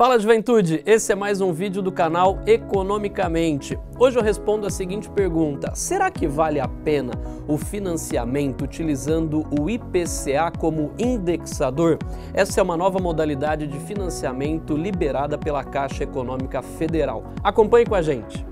Fala juventude, esse é mais um vídeo do canal Economicamente. Hoje eu respondo a seguinte pergunta: será que vale a pena o financiamento utilizando o IPCA como indexador? Essa é uma nova modalidade de financiamento liberada pela Caixa Econômica Federal. Acompanhe com a gente.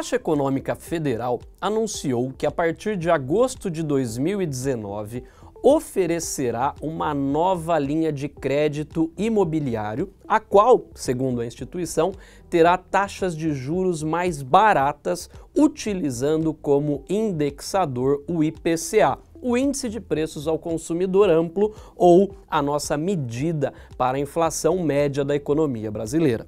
Caixa Econômica Federal anunciou que a partir de agosto de 2019 oferecerá uma nova linha de crédito imobiliário, a qual, segundo a instituição, terá taxas de juros mais baratas, utilizando como indexador o IPCA, o índice de preços ao consumidor amplo ou a nossa medida para a inflação média da economia brasileira.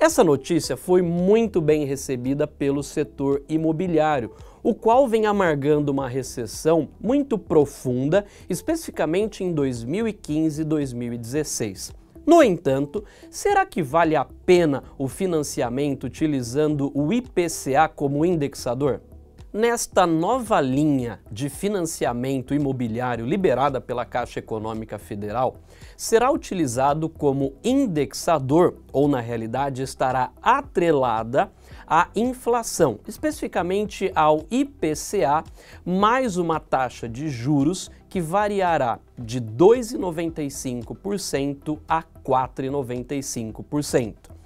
Essa notícia foi muito bem recebida pelo setor imobiliário, o qual vem amargando uma recessão muito profunda, especificamente em 2015 e 2016. No entanto, será que vale a pena o financiamento utilizando o IPCA como indexador? Nesta nova linha de financiamento imobiliário liberada pela Caixa Econômica Federal, será utilizado como indexador, ou na realidade estará atrelada à inflação, especificamente ao IPCA, mais uma taxa de juros que variará de 2,95% a 4,95%.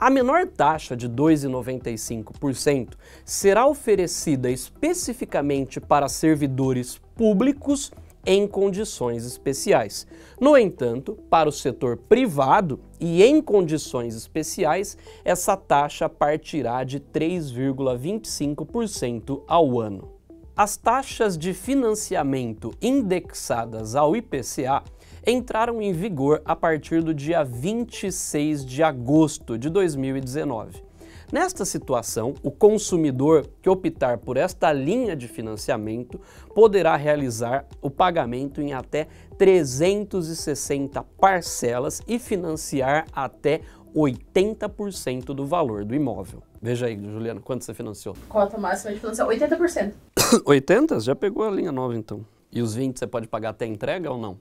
A menor taxa de 2,95% será oferecida especificamente para servidores públicos em condições especiais. No entanto, para o setor privado e em condições especiais, essa taxa partirá de 3,25% ao ano. As taxas de financiamento indexadas ao IPCA entraram em vigor a partir do dia 26 de agosto de 2019. Nesta situação, o consumidor que optar por esta linha de financiamento poderá realizar o pagamento em até 360 parcelas e financiar até 80% do valor do imóvel. Veja aí, Juliana, quanto você financiou? Cota máxima de financiamento, 80%. 80? Já pegou a linha nova então. E os 20 você pode pagar até entrega ou não?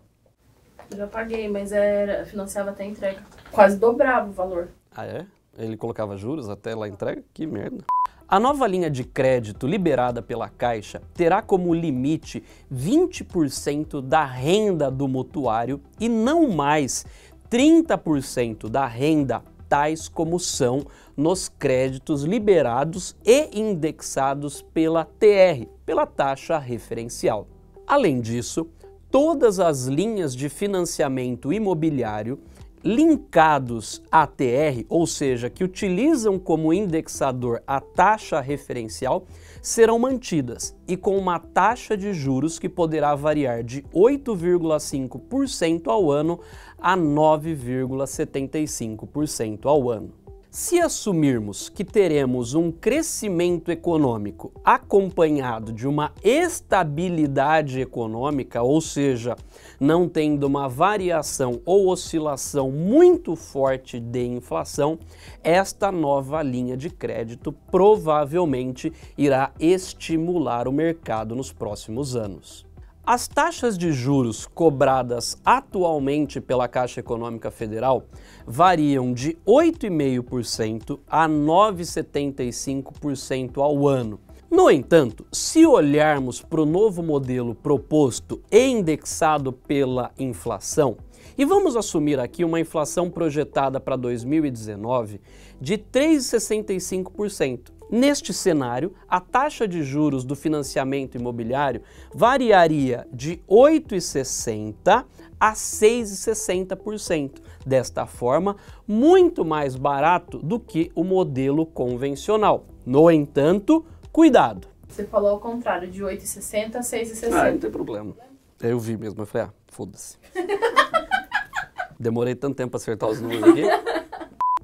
Eu já paguei, mas era financiava até entrega. Quase dobrava o valor. Ah, é? Ele colocava juros até lá entrega? Que merda. A nova linha de crédito liberada pela Caixa terá como limite 20% da renda do mutuário e não mais 30% da renda, tais como são nos créditos liberados e indexados pela TR, pela taxa referencial. Além disso, todas as linhas de financiamento imobiliário linkados à TR, ou seja, que utilizam como indexador a taxa referencial, serão mantidas e com uma taxa de juros que poderá variar de 8,5% ao ano a 9,75% ao ano. Se assumirmos que teremos um crescimento econômico acompanhado de uma estabilidade econômica, ou seja, não tendo uma variação ou oscilação muito forte de inflação, esta nova linha de crédito provavelmente irá estimular o mercado nos próximos anos. As taxas de juros cobradas atualmente pela Caixa Econômica Federal variam de 8,5% a 9,75% ao ano. No entanto, se olharmos para o novo modelo proposto e indexado pela inflação, e vamos assumir aqui uma inflação projetada para 2019 de 3,65%. Neste cenário, a taxa de juros do financiamento imobiliário variaria de 8,60% a 6,60%. Desta forma, muito mais barato do que o modelo convencional. No entanto, cuidado. Você falou ao contrário, de 8,60 a 6,60. Ah, não tem problema. Eu vi mesmo, eu falei, ah, foda-se. Demorei tanto tempo para acertar os números aqui.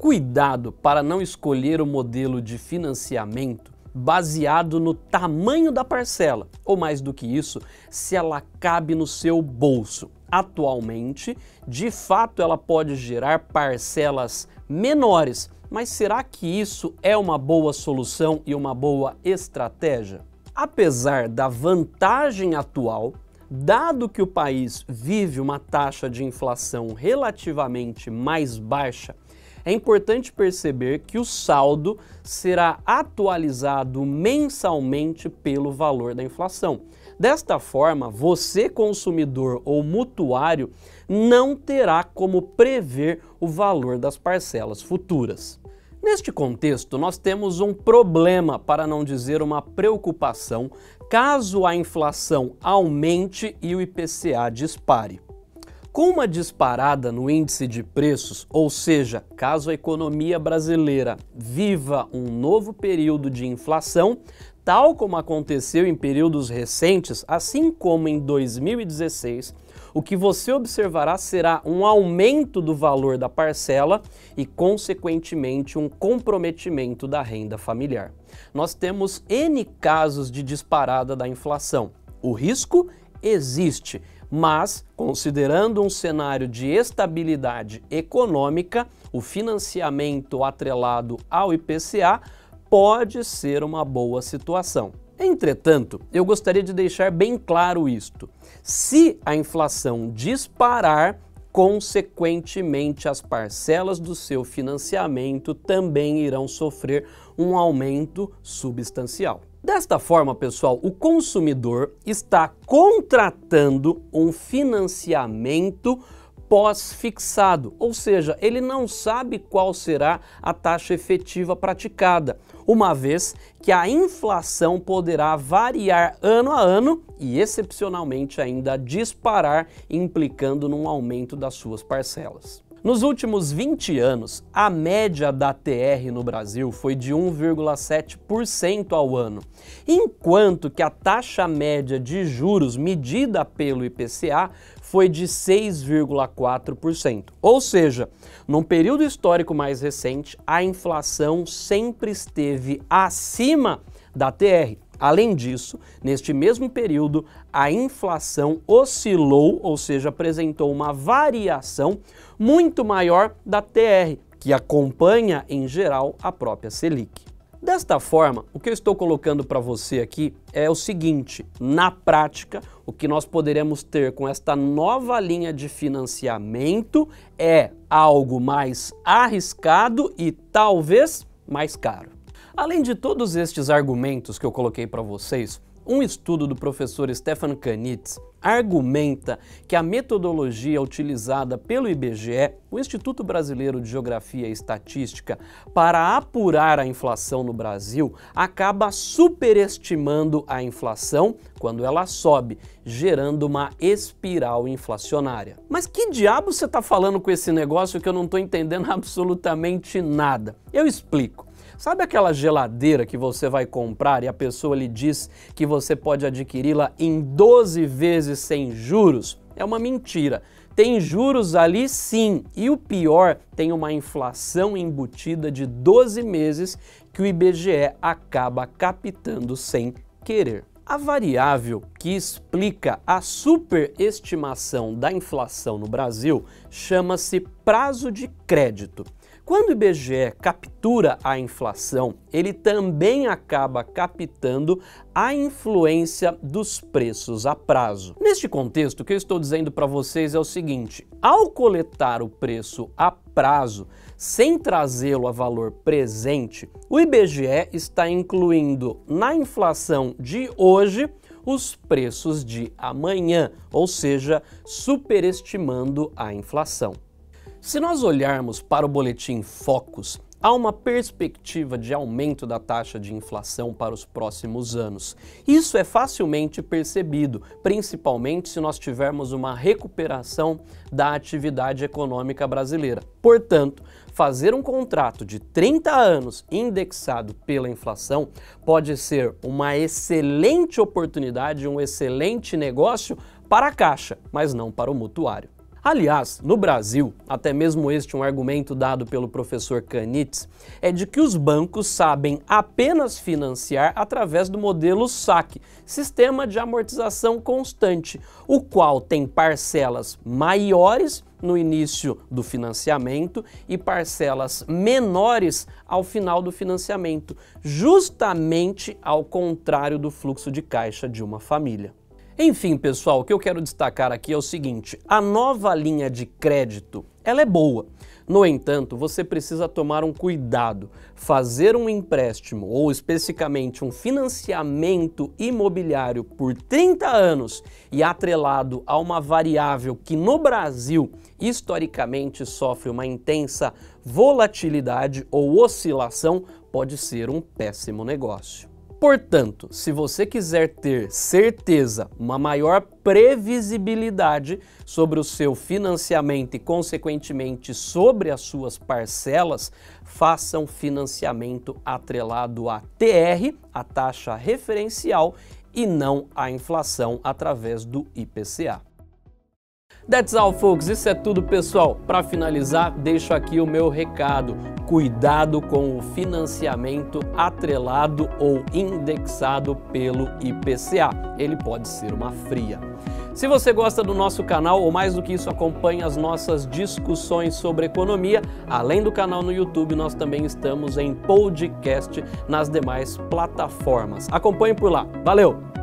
Cuidado para não escolher o modelo de financiamento baseado no tamanho da parcela, ou mais do que isso, se ela cabe no seu bolso. Atualmente, de fato, ela pode gerar parcelas menores, mas será que isso é uma boa solução e uma boa estratégia? Apesar da vantagem atual dado que o país vive uma taxa de inflação relativamente mais baixa, é importante perceber que o saldo será atualizado mensalmente pelo valor da inflação. Desta forma, você, consumidor ou mutuário, não terá como prever o valor das parcelas futuras. Neste contexto, nós temos um problema, para não dizer uma preocupação, caso a inflação aumente e o IPCA dispare. Com uma disparada no índice de preços, ou seja, caso a economia brasileira viva um novo período de inflação, tal como aconteceu em períodos recentes, assim como em 2016, o que você observará será um aumento do valor da parcela e, consequentemente, um comprometimento da renda familiar. Nós temos N casos de disparada da inflação. O risco existe, mas, considerando um cenário de estabilidade econômica, o financiamento atrelado ao IPCA pode ser uma boa situação. Entretanto, eu gostaria de deixar bem claro isto. Se a inflação disparar, consequentemente as parcelas do seu financiamento também irão sofrer um aumento substancial. Desta forma, pessoal, o consumidor está contratando um financiamento pós-fixado, ou seja, ele não sabe qual será a taxa efetiva praticada, uma vez que a inflação poderá variar ano a ano e excepcionalmente ainda disparar, implicando num aumento das suas parcelas. Nos últimos 20 anos, a média da TR no Brasil foi de 1,7% ao ano, enquanto que a taxa média de juros medida pelo IPCA foi de 6,4%. Ou seja, num período histórico mais recente, a inflação sempre esteve acima da TR. Além disso, neste mesmo período, a inflação oscilou, ou seja, apresentou uma variação muito maior da TR, que acompanha em geral a própria Selic. Desta forma, o que eu estou colocando para você aqui é o seguinte: na prática, o que nós poderemos ter com esta nova linha de financiamento é algo mais arriscado e talvez mais caro. Além de todos estes argumentos que eu coloquei para vocês, um estudo do professor Stefan Kanitz argumenta que a metodologia utilizada pelo IBGE, o Instituto Brasileiro de Geografia e Estatística, para apurar a inflação no Brasil, acaba superestimando a inflação quando ela sobe, gerando uma espiral inflacionária. Mas que diabo você está falando com esse negócio que eu não estou entendendo absolutamente nada? Eu explico. Sabe aquela geladeira que você vai comprar e a pessoa lhe diz que você pode adquiri-la em 12 vezes sem juros? É uma mentira. Tem juros ali sim, e o pior, tem uma inflação embutida de 12 meses que o IBGE acaba captando sem querer. A variável que explica a superestimação da inflação no Brasil chama-se prazo de crédito. Quando o IBGE captura a inflação, ele também acaba captando a influência dos preços a prazo. Neste contexto, o que eu estou dizendo para vocês é o seguinte: ao coletar o preço a prazo, sem trazê-lo a valor presente, o IBGE está incluindo na inflação de hoje os preços de amanhã, ou seja, superestimando a inflação. Se nós olharmos para o boletim Focus, há uma perspectiva de aumento da taxa de inflação para os próximos anos. Isso é facilmente percebido, principalmente se nós tivermos uma recuperação da atividade econômica brasileira. Portanto, fazer um contrato de 30 anos indexado pela inflação pode ser uma excelente oportunidade, um excelente negócio para a Caixa, mas não para o mutuário. Aliás, no Brasil, até mesmo este um argumento dado pelo professor Canitz, é de que os bancos sabem apenas financiar através do modelo SAC, Sistema de Amortização Constante, o qual tem parcelas maiores no início do financiamento e parcelas menores ao final do financiamento, justamente ao contrário do fluxo de caixa de uma família. Enfim, pessoal, o que eu quero destacar aqui é o seguinte: a nova linha de crédito, ela é boa. No entanto, você precisa tomar um cuidado. Fazer um empréstimo ou especificamente um financiamento imobiliário por 30 anos e atrelado a uma variável que no Brasil historicamente sofre uma intensa volatilidade ou oscilação pode ser um péssimo negócio. Portanto, se você quiser ter certeza, uma maior previsibilidade sobre o seu financiamento e, consequentemente, sobre as suas parcelas, faça um financiamento atrelado à TR, a taxa referencial, e não à inflação através do IPCA. That's all, folks. Isso é tudo, pessoal. Para finalizar, deixo aqui o meu recado. Cuidado com o financiamento atrelado ou indexado pelo IPCA. Ele pode ser uma fria. Se você gosta do nosso canal ou mais do que isso, acompanhe as nossas discussões sobre economia. Além do canal no YouTube, nós também estamos em podcast nas demais plataformas. Acompanhe por lá. Valeu!